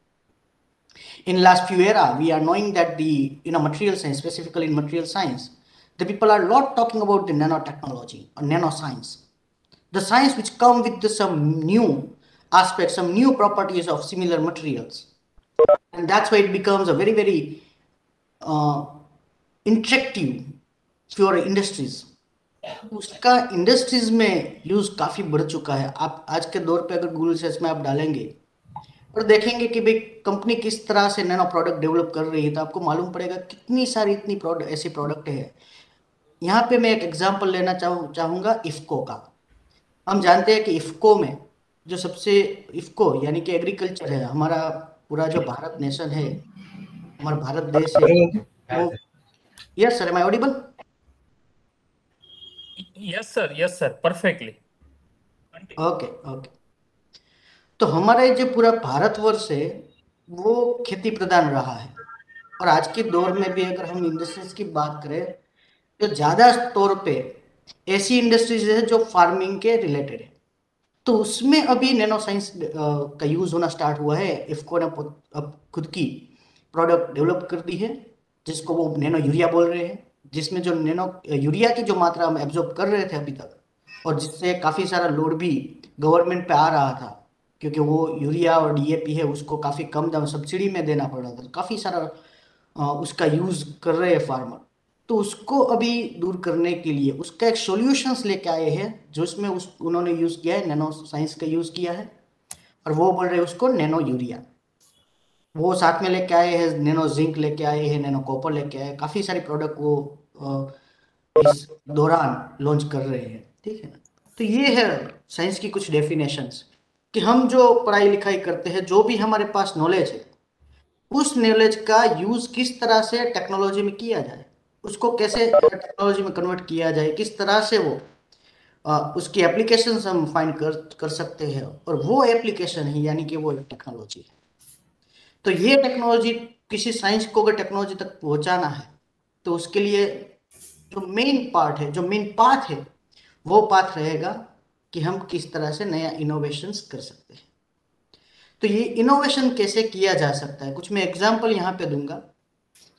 in last few era, we are knowing that the in a material science, specifically in material science the people are not talking about the nanotechnology or nanoscience. The science which come with the, some new aspects, some new properties of similar materials. And that's why it becomes a very, very uh, interactive for industries. उसका industries में use काफ़ी बढ़ चुका है आप आज के दौर पे अगर गूगल सर्च में आप डालेंगे और देखेंगे कि भाई कंपनी किस तरह से नैनो प्रोडक्ट डेवलप कर रही है तो आपको मालूम पड़ेगा कितनी सारी इतनी प्रोडक्ट ऐसी प्रोडक्ट है यहाँ पे मैं एक एग्ज़ाम्पल लेना चाहूँ चाहूँगा इफ्को का हम जानते हैं कि इफ्को में जो सबसे इफ्को यानी कि एग्रीकल्चर है हमारा पूरा जो भारत नेशन है हमारा भारत देश है वो yes sir am I audible Yes, sir. Yes, sir. Perfectly. Okay okay तो हमारा जो पूरा भारतवर्ष है वो खेती प्रधान रहा है और आज के दौर में भी अगर हम इंडस्ट्रीज़ की बात करें तो ज़्यादा तौर पे ऐसी इंडस्ट्रीज़ है जो फ़ार्मिंग के रिलेटेड है। तो उसमें अभी नैनो साइंस का यूज़ होना स्टार्ट हुआ है। इफको ने अब खुद की प्रोडक्ट डेवलप कर दी है, जिसको वो नैनो यूरिया बोल रहे हैं, जिसमें जो नैनो यूरिया की जो मात्रा हम एब्जॉर्ब कर रहे थे अभी तक, और जिससे काफ़ी सारा लोड भी गवर्नमेंट पे आ रहा था, क्योंकि वो यूरिया और डीएपी है, उसको काफ़ी कम दाम सब्सिडी में देना पड़ रहा था। काफ़ी सारा उसका यूज़ कर रहे हैं फार्मर तो उसको अभी दूर करने के लिए, उसका एक सॉल्यूशंस लेके आए हैं, जो इसमें उस, उन्होंने यूज़ किया है नैनो साइंस का यूज़ किया है, और वो बोल रहे हैं उसको नैनो यूरिया वो साथ में लेके आए हैं नैनो जिंक लेके आए हैं नैनो कॉपर लेके आए काफ़ी सारे प्रोडक्ट वो इस दौरान लॉन्च कर रहे हैं, ठीक है तो ये है साइंस की कुछ डेफिनेशंस कि हम जो पढ़ाई लिखाई करते हैं, जो भी हमारे पास नॉलेज है, उस नॉलेज का यूज़ किस तरह से टेक्नोलॉजी में किया जाए? उसको कैसे टेक्नोलॉजी में कन्वर्ट किया जाए किस तरह से वो आ, उसकी एप्लीकेशन हम फाइंड कर कर सकते हैं और वो एप्लीकेशन है यानी कि वो एक टेक्नोलॉजी है। तो ये टेक्नोलॉजी किसी साइंस को अगर टेक्नोलॉजी तक पहुंचाना है तो उसके लिए जो मेन पार्ट है जो मेन पाथ है वो पाथ रहेगा कि हम किस तरह से नया इनोवेशंस कर सकते हैं। तो ये इनोवेशन कैसे किया जा सकता है कुछ मैं एग्जांपल यहाँ पे दूँगा।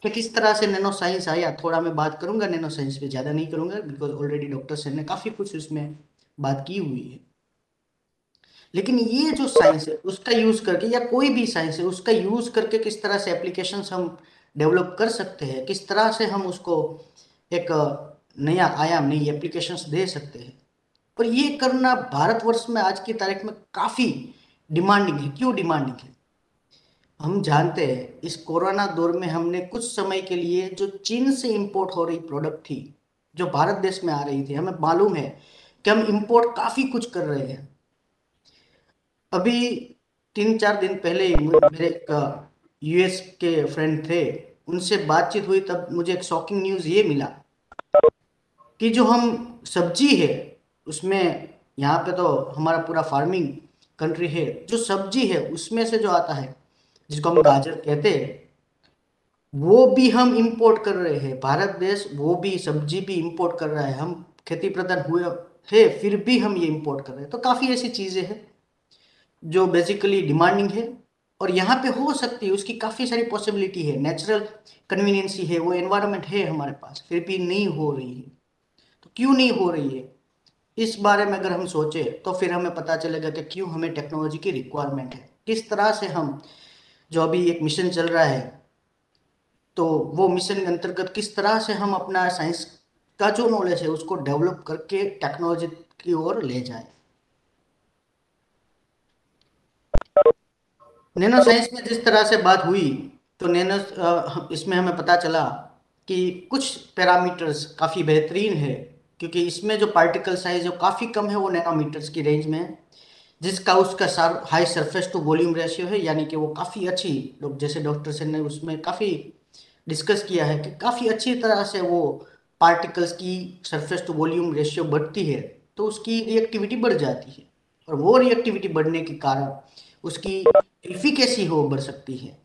कि किस तरह से नैनो साइंस आया? थोड़ा मैं बात करूँगा, नैनो साइंस पे ज़्यादा नहीं करूँगा बिकॉज़ ऑलरेडी डॉक्टर सर ने काफ़ी कुछ उसमें बात की हुई है। लेकिन ये जो साइंस है, उसका यूज़ करके या कोई भी साइंस है, उसका यूज़ करके किस तरह से एप्लीकेशन हम डेवलप कर सकते हैं, किस तरह से हम उसको एक नया आयाम, नई एप्लीकेशंस दे सकते हैं। और ये करना भारतवर्ष में आज की तारीख में काफ़ी डिमांडिंग है। क्यों डिमांडिंग है? हम जानते हैं, इस कोरोना दौर में हमने कुछ समय के लिए जो चीन से इंपोर्ट हो रही प्रोडक्ट थी, जो भारत देश में आ रही थी, हमें मालूम है कि हम इंपोर्ट काफ़ी कुछ कर रहे हैं। अभी तीन चार दिन पहले मेरे यूएस के फ्रेंड थे, उनसे बातचीत हुई, तब मुझे एक शॉकिंग न्यूज़ ये मिला कि जो हम सब्ज़ी है, उसमें यहाँ पे तो हमारा पूरा फ़ार्मिंग कंट्री है, जो सब्ज़ी है, उसमें से जो आता है जिसको हम गाजर कहते हैं, वो भी हम इंपोर्ट कर रहे हैं। भारत देश, वो भी, सब्ज़ी भी इंपोर्ट कर रहा है। हम खेती प्रधान हुए है, फिर भी हम ये इंपोर्ट कर रहे हैं। तो काफ़ी ऐसी चीज़ें हैं जो बेसिकली डिमांडिंग है। और यहाँ पे हो सकती है, उसकी काफ़ी सारी पॉसिबिलिटी है। नेचुरल कन्वीनियंसी है, वो एनवायरनमेंट है हमारे पास, फिर भी नहीं हो रही है। तो क्यों नहीं हो रही है? इस बारे में अगर हम सोचे तो फिर हमें पता चलेगा कि क्यों हमें टेक्नोलॉजी की रिक्वायरमेंट है। किस तरह से हम जो अभी एक मिशन चल रहा है तो वो मिशन के अंतर्गत किस तरह से हम अपना साइंस का जो नॉलेज है उसको डेवलप करके टेक्नोलॉजी की ओर ले जाए? नैनो साइंस में जिस तरह से बात हुई तो नैनो इसमें हमें पता चला कि कुछ पैरामीटर्स काफ़ी बेहतरीन है, क्योंकि इसमें जो पार्टिकल साइज़ जो काफ़ी कम है वो नैनोमीटर्स की रेंज में। जिसका उसका sir high surface to volume ratio है, यानी कि वो काफ़ी अच्छी जैसे डॉक्टर से ने उसमें काफ़ी डिस्कस किया है कि काफ़ी अच्छी तरह से वो पार्टिकल्स की सरफेस टू वॉल्यूम रेशियो बढ़ती है तो उसकी रिएक्टिविटी बढ़ जाती है। और वो रिएक्टिविटी बढ़ने के कारण उसकी इफिकेसी हो, बढ़ सकती है।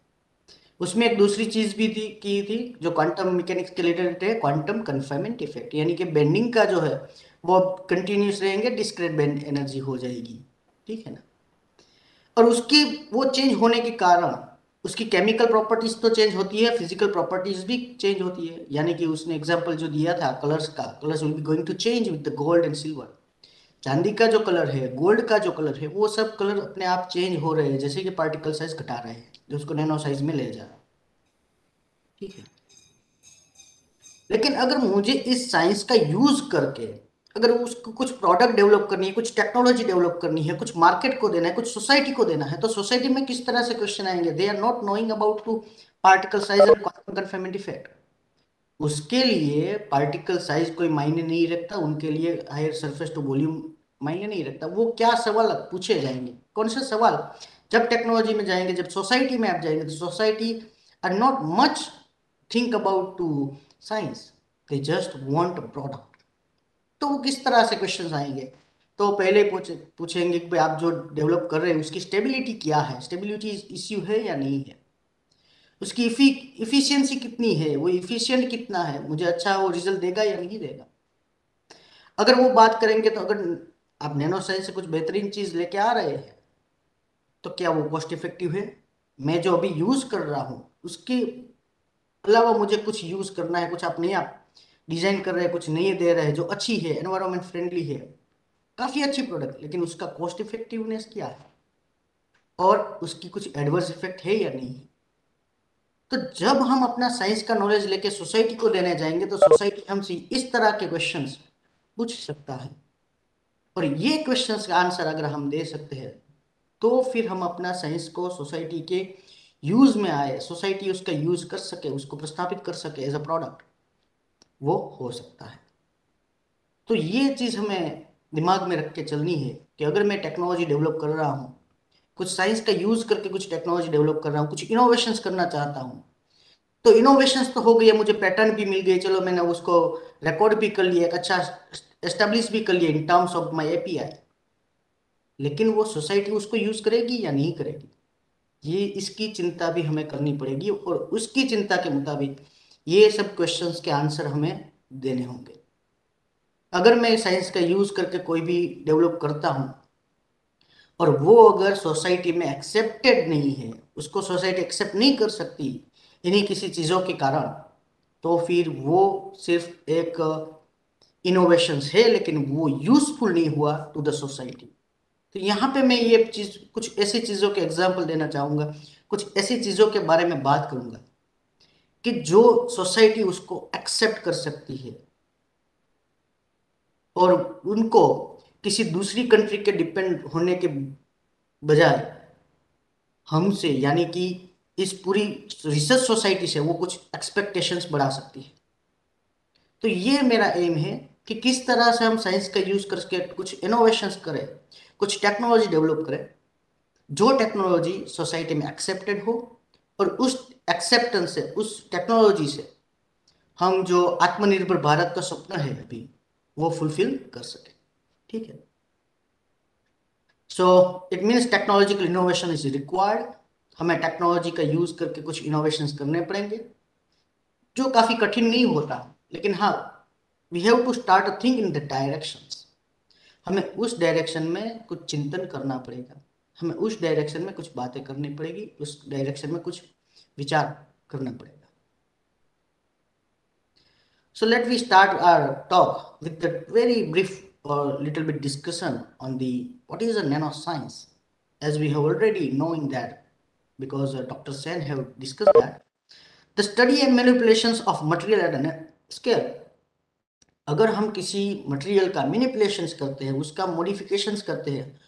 उसमें एक दूसरी चीज़ भी थी, की थी, जो क्वांटम मैकेनिक्स के रिलेटेड है क्वांटम कन्फाइनमेंट इफ़ेक्ट यानी कि बेंडिंग का जो है, वो कंटिन्यूस रहेंगे डिस्क्रेट बेंड एनर्जी हो जाएगी। ठीक है ना? और उसकी, वो चेंज होने के कारण, उसकी केमिकल प्रॉपर्टीज़ तो चेंज होती है फ़िज़िकल प्रॉपर्टीज़ भी चेंज होती है। यानी कि उसने एग्ज़ाम्पल जो दिया था कलर्स का colours will be going to change with the gold and silver चांदी का जो कलर है गोल्ड का जो कलर है, वो सब कलर अपने आप चेंज हो रहे हैं, जैसे कि पार्टिकल साइज़ घटा रहे हैं, जो उसको नैनो साइज़ में ले जा रहा ठीक है? लेकिन अगर मुझे इस साइंस का यूज़ करके अगर उसको कुछ प्रोडक्ट डेवलप करनी है, कुछ टेक्नोलॉजी डेवलप करनी है, कुछ मार्केट को देना है, कुछ सोसाइटी को देना है तो सोसाइटी में किस तरह से क्वेश्चन आएँगे? They are not knowing about to particle size and confinement effect उसके लिए पार्टिकल साइज़ कोई मायने नहीं रखता, उनके लिए हायर सरफेस टू वॉल्यूम मायने नहीं रखता। वो क्या सवाल पूछे जाएँगे? कौन से सवाल? जब टेक्नोलॉजी में जाएँगे, जब सोसाइटी में आप जाएँगे तो society are not much think about to science they just want product तो वो किस तरह से क्वेश्चन आएँगे? तो पहले पूछे, पूछेंगे कि आप जो डेवलप कर रहे हैं, उसकी स्टेबिलिटी क्या है? स्टेबिलिटी इश्यू है या नहीं है? उसकी इफिशियंसी कितनी है? वो इफिशियंट कितना है? मुझे अच्छा वो रिज़ल्ट देगा या नहीं देगा? अगर वो बात करेंगे तो अगर आप नैनो साइंस से कुछ बेहतरीन चीज़ लेके आ रहे हैं तो क्या वो कॉस्ट इफ़ेक्टिव है? मैं जो अभी यूज़ कर रहा हूँ, उसके अलावा मुझे कुछ यूज़ करना है, कुछ आप नया डिज़ाइन कर रहे हैं, कुछ नए दे रहे हैं, जो अच्छी है एनवायरमेंट फ्रेंडली है। काफ़ी अच्छी प्रोडक्ट लेकिन उसका कॉस्ट इफेक्टिवनेस क्या है? और उसकी कुछ एडवर्स इफ़ेक्ट है या नहीं? है तो जब हम अपना साइंस का नॉलेज लेके सोसाइटी को देने जाएँगे तो सोसाइटी हमसे इस तरह के क्वेश्चन पूछ सकता है। और ये क्वेश्चन का आंसर अगर हम दे सकते हैं तो फिर हम अपना साइंस को सोसाइटी के यूज़ में आए सोसाइटी उसका यूज़ कर सके, उसको प्रस्थापित कर सके एज अ प्रोडक्ट वो हो सकता है। तो ये चीज़ हमें दिमाग में रख के चलनी है कि अगर मैं टेक्नोलॉजी डेवलप कर रहा हूँ, कुछ साइंस का यूज़ करके कुछ टेक्नोलॉजी डेवलप कर रहा हूँ, कुछ इनोवेशंस करना चाहता हूँ तो इनोवेशंस तो हो गई मुझे पैटर्न भी मिल गए, चलो मैंने उसको रिकॉर्ड भी कर लिया, एक अच्छा एस्टेब्लिश भी कर लिया in terms of my API लेकिन वो सोसाइटी उसको यूज़ करेगी या नहीं करेगी? ये इसकी चिंता भी हमें करनी पड़ेगी और उसकी चिंता के मुताबिक ये सब क्वेश्चंस के आंसर हमें देने होंगे। अगर मैं साइंस का यूज़ करके कोई भी डेवलप करता हूँ, और वो अगर सोसाइटी में एक्सेप्टेड नहीं है, उसको सोसाइटी एक्सेप्ट नहीं कर सकती इन्हीं किसी चीज़ों के कारण तो फिर वो सिर्फ़ एक इनोवेशन है, लेकिन वो यूजफुल नहीं हुआ टू द सोसाइटी तो यहाँ पे मैं ये चीज़, कुछ ऐसी चीज़ों के एग्ज़ाम्पल देना चाहूँगा, कुछ ऐसी चीज़ों के बारे में बात करूँगा। कि जो सोसाइटी उसको एक्सेप्ट कर सकती है और उनको किसी दूसरी कंट्री के डिपेंड होने के बजाय हमसे, यानी कि इस पूरी रिसर्च सोसाइटी से वो कुछ एक्सपेक्टेशंस बढ़ा सकती है। तो ये मेरा एम है कि किस तरह से हम साइंस का यूज़ करके कुछ इनोवेशंस करें, कुछ टेक्नोलॉजी डेवलप करें, जो टेक्नोलॉजी सोसाइटी में एक्सेप्टेड हो और उस एक्सेप्टेंस से, उस टेक्नोलॉजी से, हम जो आत्मनिर्भर भारत का सपना है अभी, वो फुलफिल कर सके। ठीक है? So it means technological innovation is required हमें टेक्नोलॉजी का यूज़ करके कुछ इनोवेशन करने पड़ेंगे, जो काफ़ी कठिन नहीं होता, लेकिन हाँ we have to start a think in the direction हमें उस डायरेक्शन में कुछ चिंतन करना पड़ेगा। हमें उस डायरेक्शन में कुछ बातें करनी पड़ेगी, उस डायरेक्शन में कुछ विचार करना पड़ेगा। So let we start or talk with the very brief और little bit discussion on the what is a nano science as we have already knowing that because doctor Sen have discuss that the study and manipulations of material at scale अगर हम किसी material का manipulations करते हैं, उसका modification करते हैं,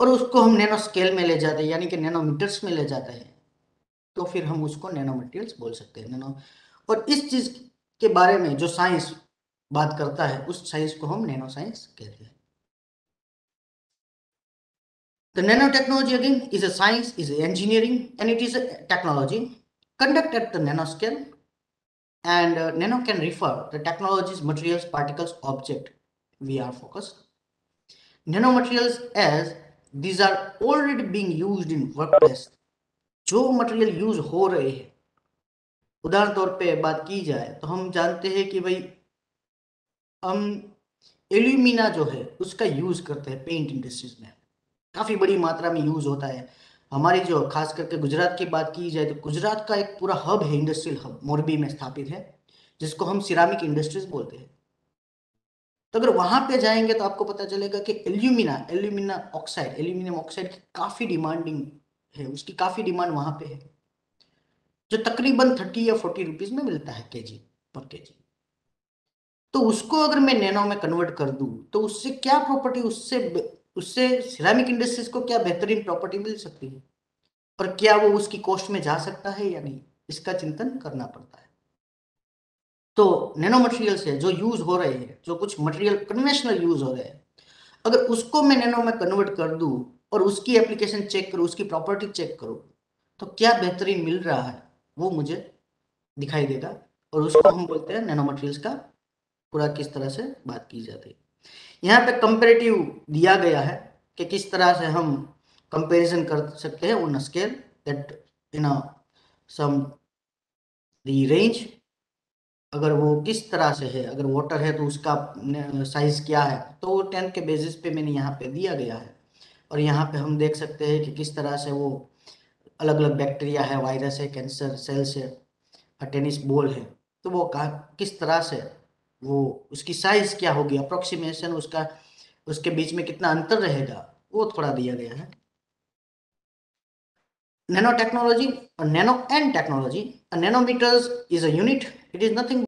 और उसको हम नैनो स्केल में ले जाते हैं, यानी कि नैनोमीटर्स में ले जाते हैं तो फिर हम उसको नैनो मटेरियल्स बोल सकते हैं नैनो और इस चीज़ के बारे में जो साइंस बात करता है, उस साइंस को हम नैनो साइंस कहते हैं। तो nano technology again is a science is engineering and it is a technology conduct at the nano scale and nano can refer the technologies materials particles object we are focused nano materials as these are already being use in work जो material use हो रहे हैं, उदाहरण तौर पे बात की जाए तो हम जानते हैं कि भाई, हम एल्यूमिना जो है, उसका यूज़ करते हैं पेंट इंडस्ट्रीज़ में। काफ़ी बड़ी मात्रा में यूज़ होता है। हमारी जो, खास करके गुजरात की बात की जाए तो गुजरात का एक पूरा हब है इंडस्ट्रियल हब मोरबी में स्थापित है, जिसको हम सिरामिक इंडस्ट्रीज़ बोलते हैं। तो अगर वहाँ पे जाएँगे तो आपको पता चलेगा कि alumina alumina oxide aluminium oxide की काफ़ी डिमांडिंग है, उसकी काफ़ी डिमांड वहाँ पे है। जो तकरीबन थर्टी या फोर्टी रुपीज़ में मिलता है के जी पर के जी तो उसको अगर मैं नैनो में कन्वर्ट कर दूँ तो उससे क्या प्रॉपर्टी उससे उससे सिरामिक इंडस्ट्रीज़ को क्या बेहतरीन प्रॉपर्टी मिल सकती है? और क्या वो उसकी कॉस्ट में जा सकता है या नहीं? इसका चिंतन करना पड़ता है। तो नैनो मटेरियल से जो यूज़ हो रहे हैं, जो कुछ मटेरियल कन्वेंशनल यूज़ हो रहे हैं। अगर उसको मैं नैनो में कन्वर्ट कर दूँ और उसकी एप्लीकेशन चेक करो, उसकी प्रॉपर्टी चेक करो तो क्या बेहतरीन मिल रहा है? वो मुझे दिखाई देगा और उसको हम बोलते हैं नैनो मटेरियल्स का पूरा किस तरह से बात की जाती है। यहाँ पे कंपेरेटिव दिया गया है कि किस तरह से हम कंपैरिजन कर सकते हैं on scale that in some range अगर वो किस तरह से है, अगर वाटर है तो उसका साइज़ क्या है तो टेन के बेसिस पे मैंने यहाँ पे दिया गया है। और यहाँ पे हम देख सकते हैं कि किस तरह से वो अलग अलग बैक्टीरिया है, वायरस है, कैंसर, सेल्स है टेनिस बॉल है। तो वो किस तरह से वो, उसकी साइज़ क्या होगी? अप्रोक्सीमेशन उसका, उसके बीच में कितना अंतर रहेगा, वो थोड़ा दिया गया है। नैनो टेक्नोलॉजी और nano and technology nanometers is a unit it is nothing